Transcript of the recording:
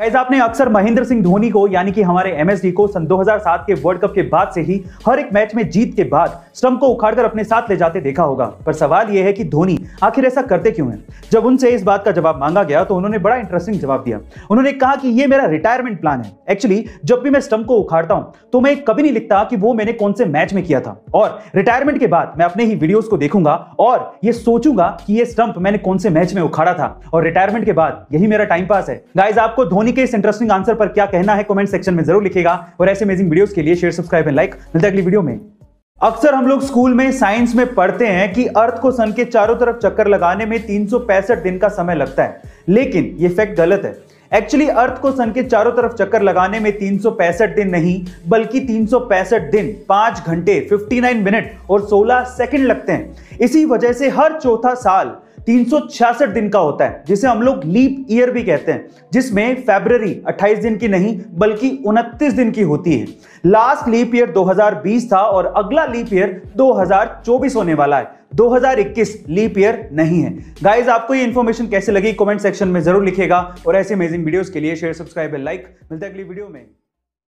Guys आपने अक्सर महेंद्र सिंह धोनी को, यानी कि हमारे एमएसडी को सन 2007 के वर्ल्ड कप के बाद से ही हर एक मैच में जीत के बाद स्टंप को उखाड़कर अपने साथ ले जाते देखा होगा। पर सवाल यह है कि धोनी आखिर ऐसा करते क्यों हैं? जब उनसे इस बात का जवाब मांगा गया तो उन्होंने बड़ा इंटरेस्टिंग जवाब दिया। उन्होंने कहा कि यह मेरा रिटायरमेंट प्लान है। एक्चुअली जब भी मैं स्टंप को उखाड़ता हूँ तो मैं कभी नहीं लिखता कि वो मैंने कौन से मैच में किया था। और रिटायरमेंट के बाद मैं अपने ही वीडियोस को देखूँगा और ये सोचूँगा कि ये स्टंप मैंने कौन से मैच में उखाड़ा था। और रिटायरमेंट के बाद यही मेरा टाइम पास है। गाइज़ आपको धोनी के इस इंटरेस्टिंग आंसर पर क्या कहना है कमेंट सेक्शन में ज़रूर लिखेगा और ऐसे अमेजिंग वीडियोस के लिए शेयर सब्सक्राइब एंड लाइक मिलता अगली वीडियो में। अक्सर हम लोग स्कूल में साइंस में पढ़ते हैं कि अर्थ को सन के चारों तरफ़ चक्कर लगाने में तीन दिन का समय लगता है। लेकिन ये फैक्ट गलत है। एक्चुअली अर्थ को सन के चारों तरफ़ चक्कर लगाने में तीन दिन नहीं, बल्कि तीन दिन, पाँच घंटे 59 मिनट और 16 सेकंड लगते हैं। इसी वजह से हर चौथा साल तीन दिन का होता है, जिसे हम लोग लीप ईयर भी कहते हैं, जिसमें फेब्रवरी 28 दिन की नहीं, बल्कि 29 दिन की होती है। लास्ट लीप ईयर 2020 था और अगला लीप ईयर 2024 होने वाला है। 2021 लीप ईयर नहीं है। गाइज़ आपको ये इन्फॉर्मेशन कैसे लगी? कमेंट सेक्शन में ज़रूर लिखेगा और ऐसे अमेजिंग वीडियोस के लिए शेयर सब्सक्राइब लाइक मिलता है अगली वीडियो में।